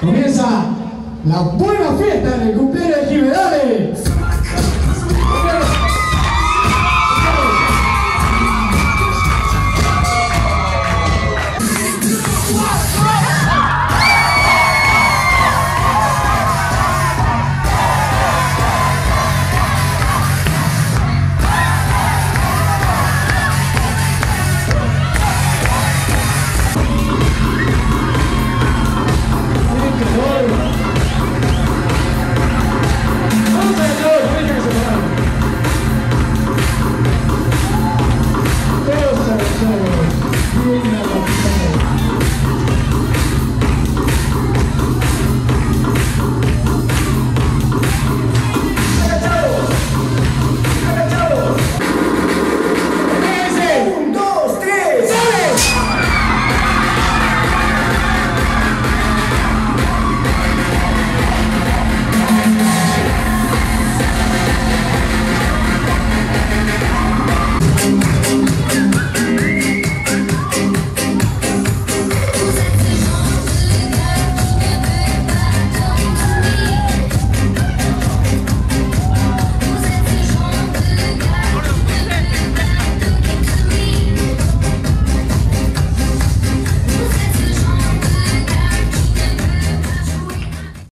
Comienza la buena fiesta